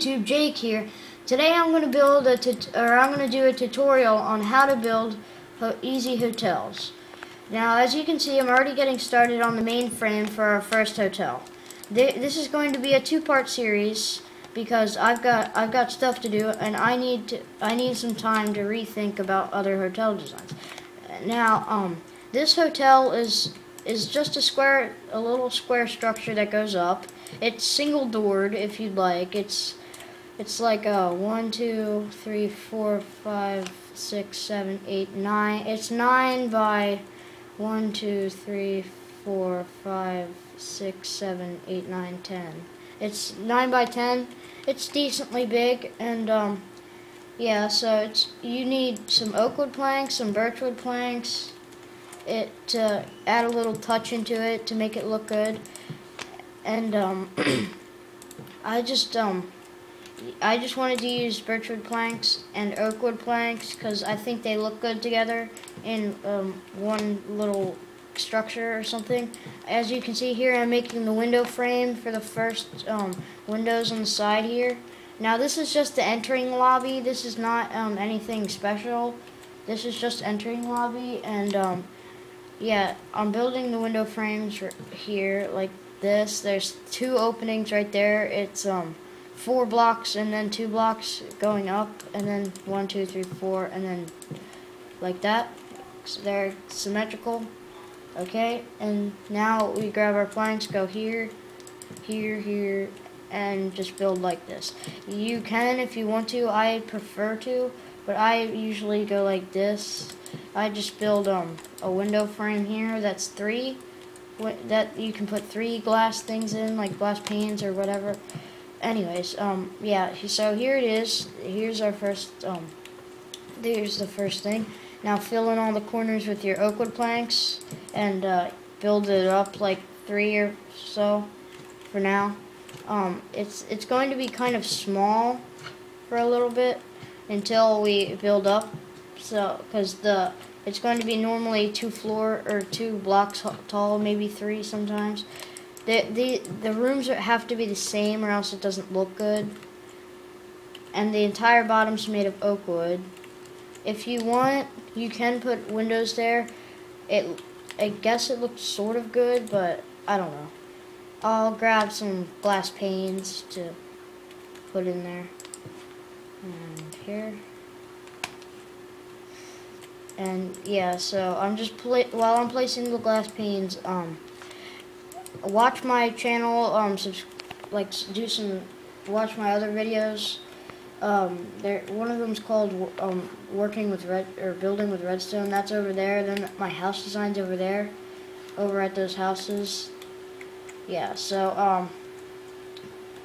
YouTube, Jake here. Today I'm going to build a or I'm going to do a tutorial on how to build ho- easy hotels. Now, as you can see, I'm already getting started on the mainframe for our first hotel. Th- this is going to be a two-part series because I've got I've got stuff to do and I need to I need some time to rethink about other hotel designs. Now, um, this hotel is is just a square, a little square structure that goes up. It's single doored, if you'd like. It's it's like a one, two, three, four, five, six, seven, eight, nine. It's nine by one, two, three, four, five, six, seven, eight, nine, ten. It's nine by ten. It's decently big, and um, yeah. So it's you need some oak wood planks, some birchwood planks, it to add a little touch into it to make it look good. And um, I just um, I just wanted to use birchwood planks and oakwood planks because I think they look good together in um, one little structure or something. As you can see here, I'm making the window frame for the first um, windows on the side here. Now this is just the entering lobby. This is not um, anything special. This is just entering lobby and um, yeah, I'm building the window frames here like this. There's two openings right there. It's um four blocks and then two blocks going up and then one, two, three, four, and then like that. So they're symmetrical. Okay, and now we grab our planks, go here, here, here, and just build like this. You can if you want to. I prefer to, but I usually go like this I just build um, a window frame here that's three that you can put three glass things in like glass panes or whatever anyways um yeah so here it is. Here's our first um here's the first thing. Now fill in all the corners with your oak wood planks and uh, build it up like three or so for now. Um it's it's going to be kind of small for a little bit until we build up. So because the it's going to be normally two floor or two blocks tall, maybe three sometimes. The the the rooms have to be the same or else it doesn't look good. And the entire bottom's made of oak wood. If you want, you can put windows there. It I guess it looks sort of good, but I don't know. I'll grab some glass panes to put in there. And here and yeah so I'm just play while I'm placing the glass panes um watch my channel um like do some watch my other videos. Um there one of them's called um working with red or building with redstone. That's over there. Then my house designs over there over at those houses. Yeah so um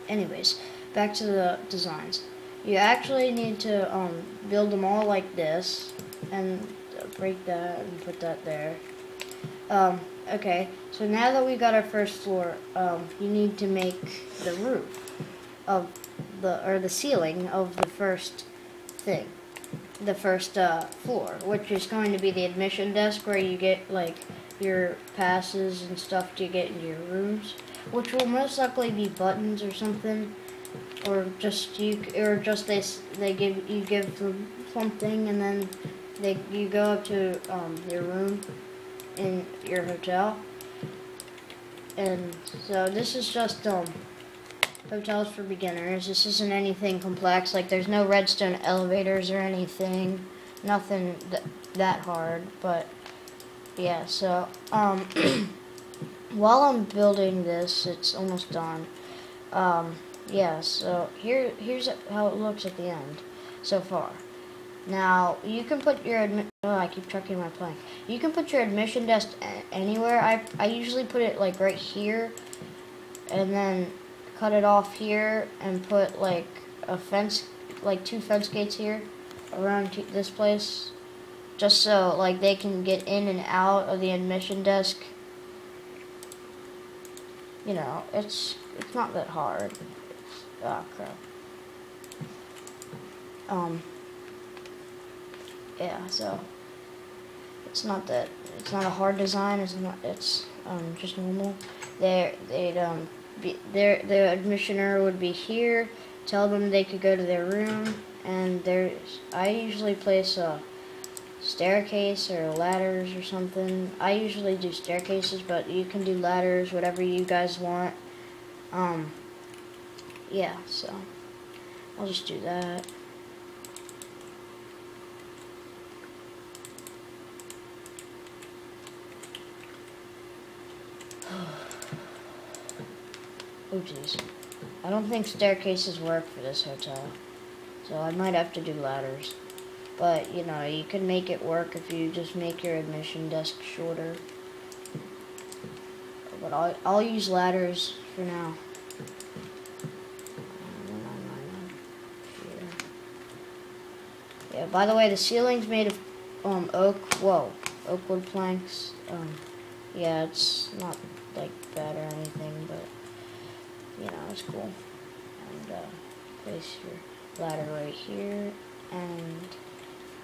anyways back to the designs. You actually need to um build them all like this and break that and put that there. Um, okay, so now that we got our first floor, um, you need to make the roof of the, or the ceiling of the first thing, the first uh, floor, which is going to be the admission desk where you get like your passes and stuff to get into your rooms, which will most likely be buttons or something, or just you, or just they they give you give them something and then they you go up to um, your room in your hotel, and so this is just um, hotels for beginners. This isn't anything complex. Like there's no redstone elevators or anything, nothing th that hard. But yeah, so um, while I'm building this, it's almost done. Um, yeah, so here here's how it looks at the end so far. Now, you can put your. Oh, I keep checking my plank. You can put your admission desk anywhere. I I usually put it like right here, and then cut it off here and put like a fence, like two fence gates here around this place, just so like they can get in and out of the admission desk. You know, it's it's not that hard. It's, oh crap. Um yeah, so it's not that it's not a hard design. It's not. It's um, just normal. There, they'd um, be there. The admissioner would be here, tell them they could go to their room, and there's I usually place a staircase or ladders or something. I usually do staircases, but you can do ladders, whatever you guys want. Um, yeah, so I'll just do that. Oh jeez. I don't think staircases work for this hotel. So I might have to do ladders. But, you know, you can make it work if you just make your admission desk shorter. But I'll, I'll use ladders for now. Yeah, by the way, the ceiling's made of um, oak, whoa, oak wood planks. Um, yeah, it's not, like, bad or anything, but, you know, it's cool. And, uh, place your ladder right here, and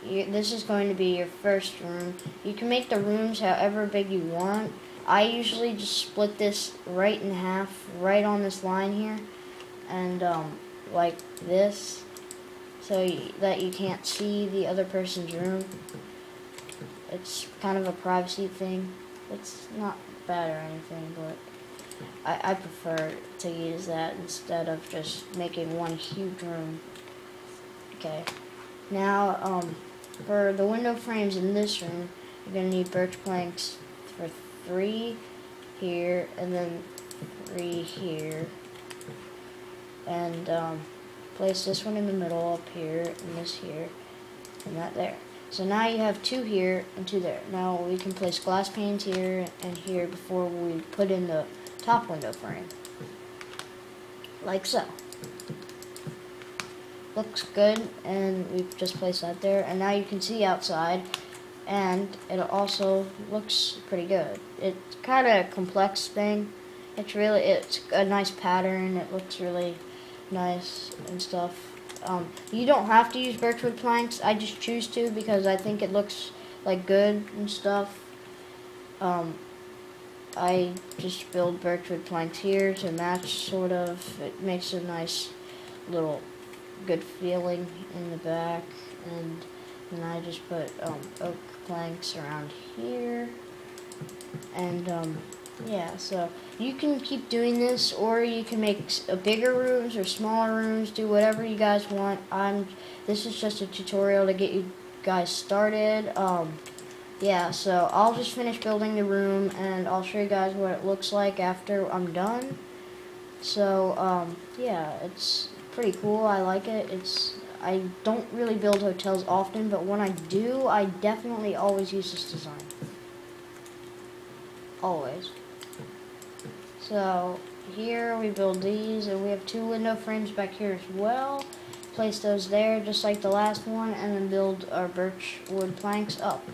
you, this is going to be your first room. You can make the rooms however big you want. I usually just split this right in half, right on this line here, and um, like this, so you, that you can't see the other person's room. It's kind of a privacy thing. It's not bad or anything, but I, I prefer to use that instead of just making one huge room. Okay. Now, um, for the window frames in this room, you're going to need birch planks for three here, and then three here. And um, place this one in the middle up here, and this here, and that there. So now you have two here and two there. Now we can place glass panes here and here before we put in the top window frame. Like so. Looks good and we've just placed that there. And now you can see outside and it also looks pretty good. It's kind of a complex thing. It's really it's a nice pattern. It looks really nice and stuff um, you don't have to use birchwood planks. I just choose to because I think it looks like good and stuff. Um, I just build birchwood planks here to match sort of. It makes a nice little good feeling in the back. And then I just put um, oak planks around here. And um, yeah so you can keep doing this or you can make a bigger rooms or smaller rooms do whatever you guys want I'm this is just a tutorial to get you guys started um, yeah so I'll just finish building the room and I'll show you guys what it looks like after I'm done so um, yeah it's pretty cool. I like it. It's I don't really build hotels often, but when I do, I definitely always use this design. Always. So here we build these, and we have two window frames back here as well. Place those there, just like the last one, and then build our birch wood planks up,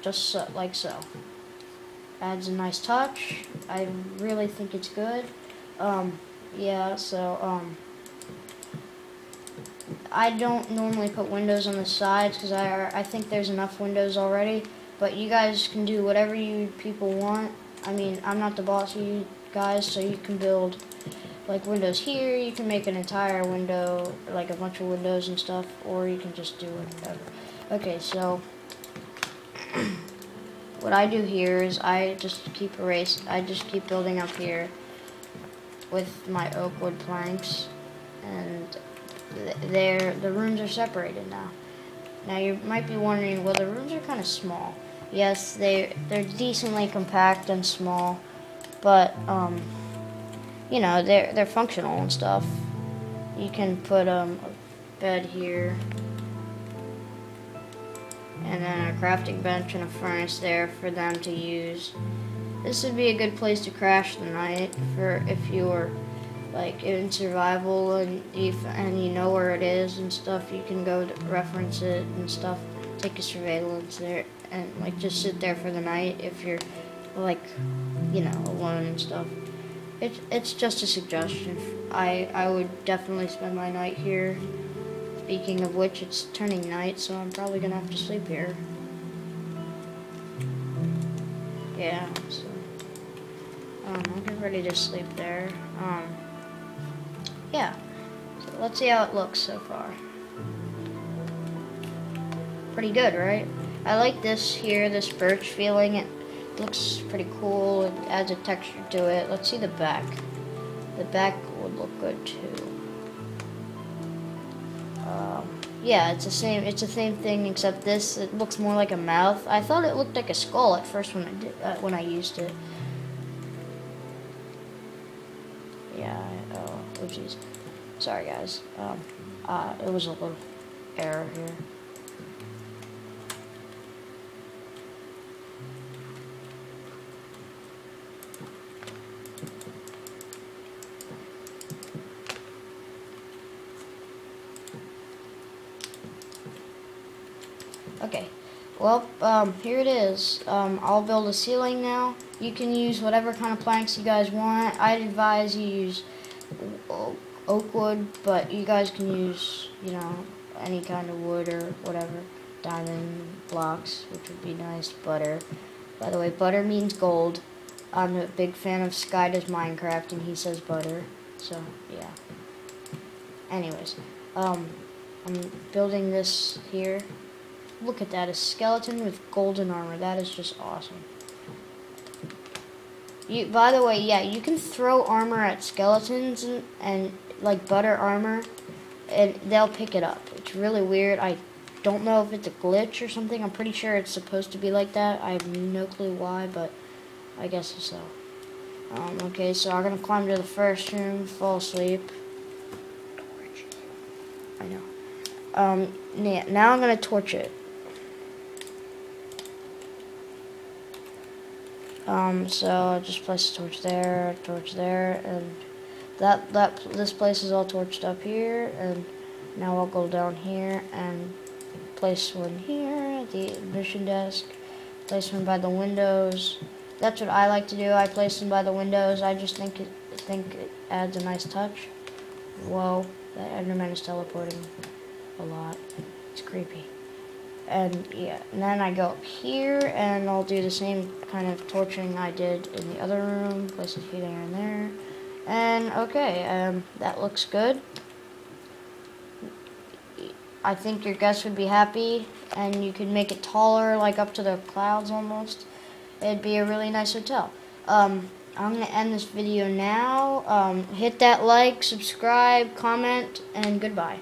just so, like so. Adds a nice touch. I really think it's good. Um, yeah, so, um, I don't normally put windows on the sides because I, I think there's enough windows already. But you guys can do whatever you people want. I mean, I'm not the boss you guys, so you can build like windows here. You can make an entire window, like a bunch of windows and stuff, or you can just do whatever. Okay, so what I do here is I just keep erase. I just keep building up here with my oak wood planks, and they're, the rooms are separated now. Now you might be wondering, well the rooms are kind of small. Yes, they, they're decently compact and small, but, um, you know, they're, they're functional and stuff. You can put um, a bed here, and then a crafting bench and a furnace there for them to use. This would be a good place to crash the night for if you're like in survival and if and you know where it is and stuff, you can go reference it and stuff. Take a surveillance there and like just sit there for the night if you're like you know alone and stuff. It's it's just a suggestion. I I would definitely spend my night here. Speaking of which, it's turning night, so I'm probably gonna have to sleep here. Yeah, so um, I'll get ready to sleep there. Um, yeah. So let's see how it looks so far. Pretty good, right? I like this here, this birch feeling. It looks pretty cool. It adds a texture to it. Let's see the back. The back would look good too. Um, yeah, it's the same. It's the same thing except this. It looks more like a mouth. I thought it looked like a skull at first when I did uh, when I used it. Yeah. Oh, oopsies. Sorry, guys. Um, uh, it was a little error here. Okay, well, um, here it is. Um, I'll build a ceiling now. You can use whatever kind of planks you guys want. I'd advise you use oak wood, but you guys can use, you know, any kind of wood or whatever. Diamond blocks, which would be nice. Butter. By the way, butter means gold. I'm a big fan of Sky does Minecraft, and he says butter. So, yeah. Anyways, um, I'm building this here. Look at that, a skeleton with golden armor. That is just awesome. You, by the way, yeah, you can throw armor at skeletons and, and like butter armor, and they'll pick it up. It's really weird. I don't know if it's a glitch or something. I'm pretty sure it's supposed to be like that. I have no clue why, but I guess so. Um, okay, so I'm gonna climb to the first room, fall asleep. I know. Um, yeah, now I'm gonna torch it. Um, so I just place a torch there, torch there, and that that this place is all torched up here. And now I'll go down here and place one here at the admission desk. Place one by the windows. That's what I like to do. I place them by the windows. I just think it think it adds a nice touch. Whoa, that Enderman is teleporting a lot. It's creepy and yeah, and then I go up here and I'll do the same kind of torching I did in the other room, place few there and there. And okay, um, that looks good. I think your guests would be happy and you could make it taller, like up to the clouds almost. It'd be a really nice hotel. Um, I'm going to end this video now. Um, hit that like, subscribe, comment, and goodbye.